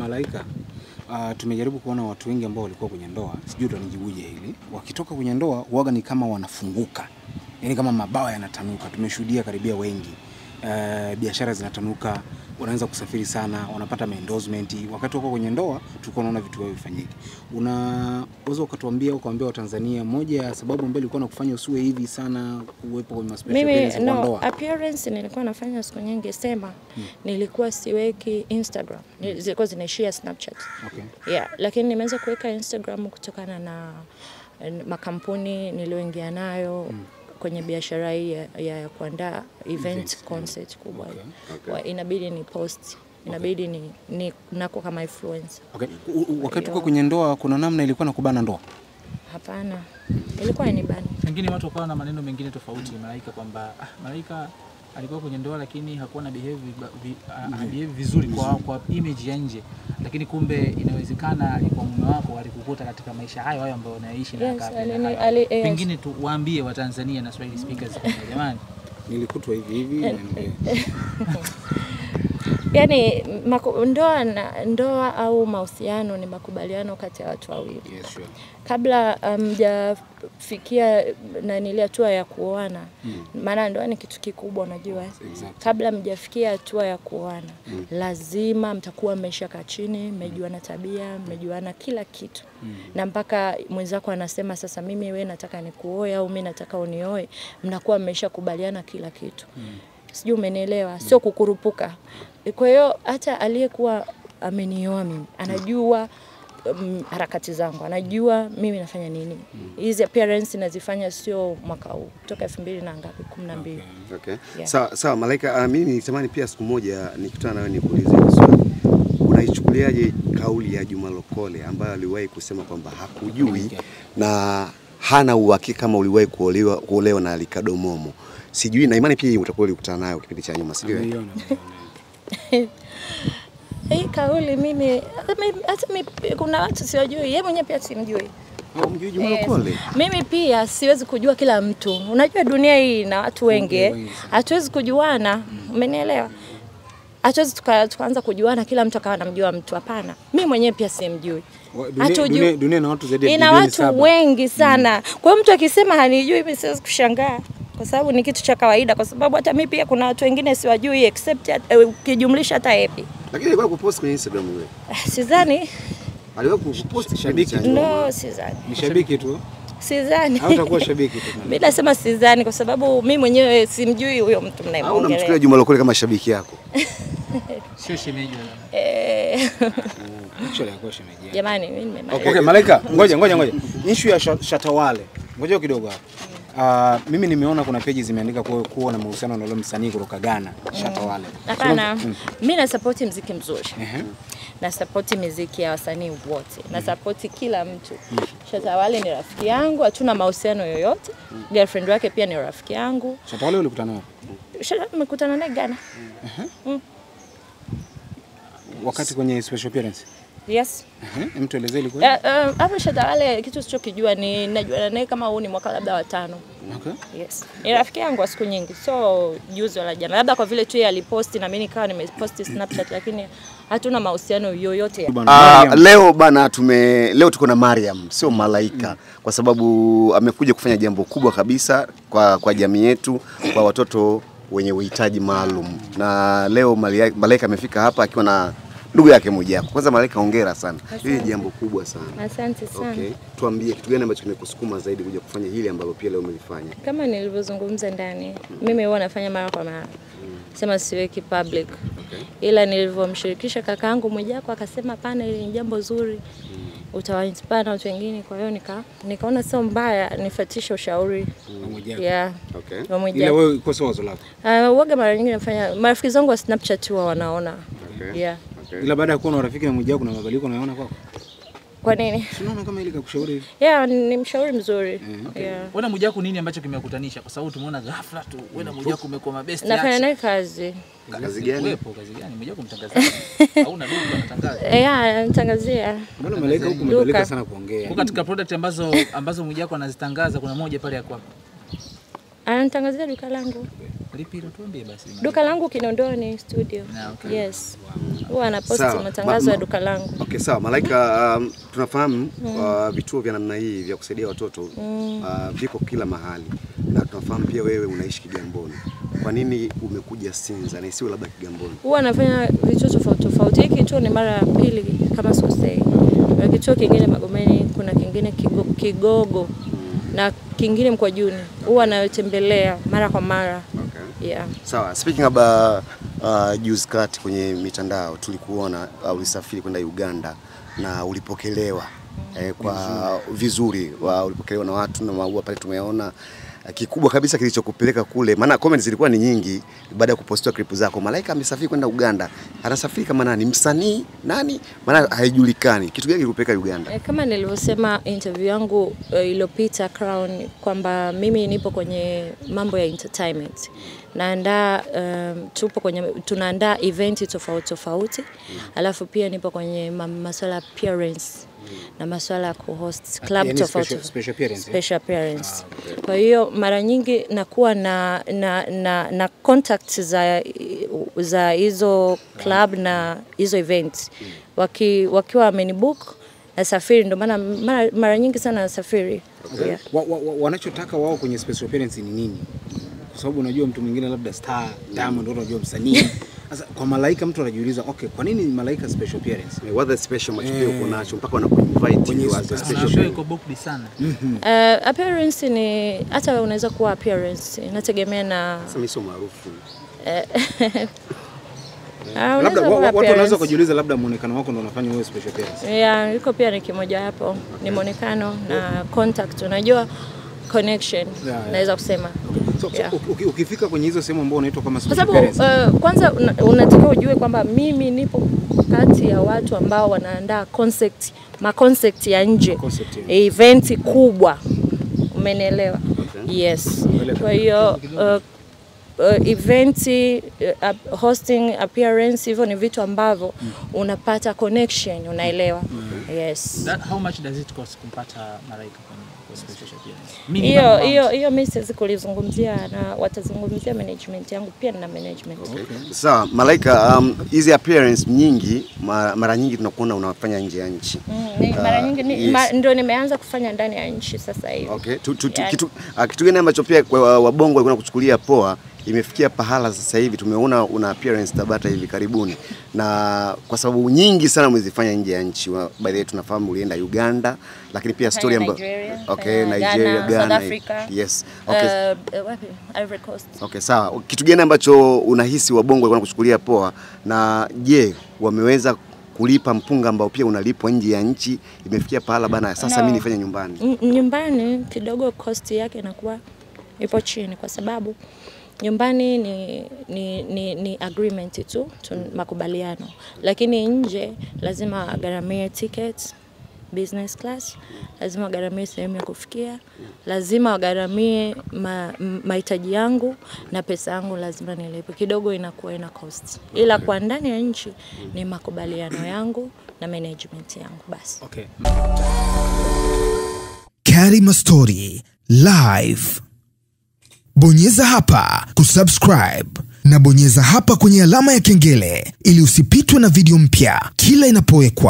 Malaika, uh, tumejaribu kuona watu wengi ambao walikuwa kwenye ndoa, sijui utanijibuje hili, wakitoka kwenye ndoa huaga ni kama wanafunguka, yani kama mabawa yanatanuka. Tumeshuhudia karibia wengi, uh, biashara zinatanuka, wanaanza kusafiri sana, wanapata maendorsement. Wakati wako kwenye ndoa tulikuwa tunaona vitu vyao vifanyike. Unaweza ukatuambia ukawaambia Watanzania, moja ya sababu ambayo ilikuwa nakufanya usiwe hivi sana kuwepo kwenye special Mimi no, kwa ndoa? appearance nilikuwa nafanya siku nyingi, sema hmm. nilikuwa siweki Instagram, Hmm. zilikuwa zinaishia Snapchat. Okay. Yeah, lakini nimeanza kuweka Instagram kutokana na eh, makampuni niliyoingia nayo kwenye biashara hii ya, ya, ya kuandaa event event concert kubwa. Okay. Okay. Inabidi ni post, inabidi okay. ni, ni nako kama influencer. Okay. Wakati uko kwenye ndoa kuna namna ilikuwa na kubana ndoa? Hapana, ilikuwa inibani. Pengine watu wakawa na maneno mengine tofauti Malaika kwamba ah, Malaika alikuwa kwenye ndoa lakini hakuwa na behave, vi, behave vizuri kwa, kwa image ya nje, lakini kumbe inawezekana alikuwa mume wako alikukuta katika maisha hayo hayo ambayo unaishi na Yes, ali- yes. Pengine tu waambie Watanzania na Swahili speakers jamani. Nilikutwa hivi hivi. Yaani maku, ndoa, na, ndoa au mahusiano ni makubaliano kati ya watu wawili. Yes, sure. kabla mjafikia um, nanili hatua ya kuoana maana ndoa ni kitu kikubwa unajua. Exactly. kabla mjafikia hatua ya kuoana lazima mtakuwa mmeshakaa chini mmejuana tabia mmejuana kila kitu. Na mpaka mwenzako anasema sasa mimi we nataka nikuoe au mi nataka unioe mnakuwa mmeshakubaliana kila kitu sijui umenielewa sio kukurupuka kwa hiyo hata aliyekuwa amenioa mimi anajua um, harakati zangu anajua mimi nafanya nini hizi appearance nazifanya sio mwaka huu toka elfu mbili na ngapi kumi na mbili Okay. Yeah. Sawa sawa Malaika, uh, mimi nitamani pia siku moja nikutana nawe nikuulize swali. Unaichukuliaje kauli ya Juma Lokole ambayo aliwahi kusema kwamba hakujui na hana uhakika kama uliwahi kuolewa, kuolewa na Ricardo Momo? Sijui na imani pia utakuwa ulikutana nayo kipindi cha nyuma, sijui. Hii kauli mimi hata kuna watu siwajui yeye mwenyewe pia simjui Juma Yes. Mimi pia siwezi kujua kila mtu. Unajua dunia hii na watu wengi, hatuwezi kujuana. Umenielewa? Hatuwezi tuka, tukaanza kujuana kila mtu akawa anamjua mtu. Hapana, mi mwenyewe pia simjui. Hatujui. dunia- ina watu zaidi ya Ina watu saba. wengi sana. Kwa hiyo mtu akisema hanijui, mimi siwezi kushangaa kwa sababu ni kitu cha kawaida, kwa sababu hata mi pia kuna watu wengine siwajui except eh, ukijumlisha hata Epi. Lakini alikuwa kupost kwenye Instagram wewe? Sidhani, alikuwa kupost Shabiki no, sidhani, Ni shabiki tu sidhani. au utakuwa shabiki tu? Mimi nasema sidhani kwa sababu mimi mwenyewe simjui huyo mtu Au mnayemwongelea. unamchukulia Juma Lokole kama shabiki yako? sio shemeji wala Eh, Actually alikuwa shemeji. Jamani, mimi nimemaliza. Okay, Malaika, ngoja ngoja ngoja. Issue ya Shatawale. Ngoja kidogo hapo. Uh, mimi nimeona kuna peji zimeandika kuwa, kuwa na mahusiano na yule msanii kutoka Ghana, Shatawale. Hapana, Mm. mimi nasapoti mziki mzuri, Ehe. nasapoti miziki ya wasanii wote, nasapoti kila mtu. Shatawale ni rafiki yangu, hatuna mahusiano yoyote. mm. Girlfriend wake pia ni rafiki yangu. Shatawale ulikutana wapi? Shatta nimekutana naye Ghana. uh -huh. mm. Wakati kwenye special appearance. Yes. Hem tuelezee ilikuwa. Eh, hapo Hapo Shatawale kitu sichokijua ni najua naye kama huu ni mwaka labda wa tano. Okay. Yes. Ni rafiki yangu wa siku nyingi, so juzi wala jana, labda kwa vile tu yeye aliposti na mimi nikawa nimeposti Snapchat, lakini hatuna mahusiano yoyote Uh, Ah, leo bana tume leo tuko na Mariam sio Malaika mm. kwa sababu amekuja kufanya jambo kubwa kabisa kwa, kwa jamii yetu kwa watoto wenye uhitaji maalum na leo Malaika amefika hapa akiwa na ndugu yake Mwijaku. Kwanza Malaika, hongera sana, hili ni jambo kubwa sana. Asante sana. Okay, tuambie kitu gani ambacho kimekusukuma zaidi kuja kufanya hili ambalo pia leo umelifanya? Kama nilivyozungumza ndani, mimi huwa nafanya mara kwa mara, sema siweki public, okay. ila nilivyomshirikisha kakaangu Mwijaku akasema pana, hili ni jambo zuri, utawainspire na watu wengine. Kwa hiyo nika, nikaona sio mbaya nifuatishe ushauri Mwijaku. yeah, Okay. wa Ila Mwijaku. wazo lako. Uh, waga mara nyingi nafanya, marafiki zangu wa Snapchat huwa wanaona Okay. yeah. Okay. Ila baada ya kuwa na urafiki na Mwijaku na mabadiliko unayoona kwako. Kwa nini? Sinaona kama ile kakushauri hivi? Yeah, ni mshauri mzuri yeah. wewe na Mwijaku nini ambacho kimekutanisha kwa sababu tumeona ghafla tu wewe na Mwijaku umekuwa mabest Nafanya naye kazi Kazi gani? Wepo kazi gani? Mwijaku mtangazaji au na duka anatangaza Eh, yeah, mtangazia. Mbona Malaika huku Duka. umebadilika sana kuongea? kwa katika product ambazo ambazo Mwijaku anazitangaza kuna moja pale ya kwako Anatangazia duka langu Lipi hilo tuambie basi. Duka langu Kinondoni studio. Na, okay. Yes. Huwa anaposti matangazo Ma- ya duka langu. Okay, sawa. Malaika, um, tunafahamu uh, vituo vya namna hii vya kusaidia watoto uh, viko kila mahali na tunafahamu pia wewe unaishi Kigamboni. Kwa nini umekuja Sinza na isiwe labda Kigamboni? Huwa anafanya vituo tofauti tofauti. Hiki kituo ni mara ya pili kama sikosei. Kuna kituo kingine Magomeni, kuna kingine Kigo, Kigogo na kingine Mkwajuni. Huwa anayotembelea mara kwa mara. Okay. Yeah. Sawa, speaking about uh, kati kwenye mitandao tulikuona uh, ulisafiri kwenda Uganda na ulipokelewa eh, kwa vizuri wa, ulipokelewa na watu na maua pale tumeona Uh, kikubwa kabisa kilichokupeleka kule, maana comments zilikuwa ni nyingi baada ya kupostiwa clip zako. Malaika amesafiri kwenda Uganda, anasafiri kama nani? Msanii nani? Maana haijulikani. Kitu gani kilikupeleka Uganda? E, kama nilivyosema interview yangu uh, iliyopita Crown kwamba mimi nipo kwenye mambo ya entertainment. Naandaa um, tupo kwenye tunaandaa event tofauti tofauti. Alafu pia nipo kwenye maswala masuala ya appearance na masuala ya kuhost club yani tofauti special- special appearance, Ah, okay. Kwa hiyo mara nyingi nakuwa na na, na, na contact za za hizo club na hizo event mm. waki, wakiwa wamenibook nasafiri, ndio maana mara, mara nyingi sana nasafiri yeah. wa, wa, wa, wanachotaka wao kwenye special appearance ni nini? Kwa sababu unajua mtu mwingine labda star Diamond, ndio unajua msanii. Sasa kwa Malaika mtu anajiuliza, okay, kwa nini Malaika special appearance? What the special much pia uko nacho mpaka wanakuinvite invite you as a special Special iko booked sana. Uh, appearance ni hata unaweza kuwa appearance, inategemea na Sasa mimi sio maarufu. Uh, Labda watu wanaweza kujiuliza labda muonekano wako ndio unafanya wewe special appearance. Yeah, iko pia ni kimoja hapo, ni muonekano na contact, unajua connection Yeah, yeah. naweza kusema So, so Yeah. so, ukifika kwenye hizo sehemu ambao unaitwa kama kwa sababu uh, kwanza unatakiwa una- ujue kwamba mimi nipo kati ya watu ambao wanaandaa concept ma concept ya nje Concept event kubwa, umenielewa? Okay. Yes. Kwa hiyo uh, uh, event uh, hosting appearance, hivyo ni vitu ambavyo mm. unapata connection, unaelewa? Mm. Yes. That, how much does it cost kumpata Malaika kwenye Hiyo hiyo hiyo mimi siwezi kulizungumzia, na watazungumzia management yangu, pia na management. Okay. Sawa, Malaika, um, hizi appearance nyingi ma- mara nyingi tunakuona unafanya nje ya nchi. Mm, ni- mara nyingi ni, yes. ma, ndio nimeanza kufanya ndani ya nchi sasa hivi. Okay. Tu, tu, tu, Yani- kitu, uh, kitu gani ambacho pia kwa wabongo walikuwa kuchukulia poa imefikia pahala sasa hivi tumeona una appearance Tabata hivi karibuni, na kwa sababu nyingi sana umezifanya nje ya nchi. By the way tunafahamu ulienda Uganda, lakini pia story ambayo Nigeria, okay, Kenya, Nigeria, Ghana, Ghana, South Africa. yes. Okay. Uh, uh, wapi? Ivory Coast. Okay, sawa. Kitu gani ambacho unahisi wabongo walikuwa wanakuchukulia poa, na je, wameweza kulipa mpunga ambao pia unalipwa nje ya nchi? Imefikia pahala bana, sasa No. mimi nifanye nyumbani. N- Nyumbani kidogo cost yake inakuwa ipo chini kwa sababu nyumbani ni, ni, ni, ni agreement tu, tu makubaliano, lakini nje lazima agharamie tickets business class, lazima wagharamie sehemu ya kufikia, lazima wagharamie ma- mahitaji yangu na pesa yangu lazima nilipe. Kidogo inakuwa ina cost, ila kwa ndani ya nchi ni makubaliano yangu na management yangu basi. Okay. Karima Story Live. Bonyeza hapa kusubscribe na bonyeza hapa kwenye alama ya kengele ili usipitwe na video mpya kila inapowekwa.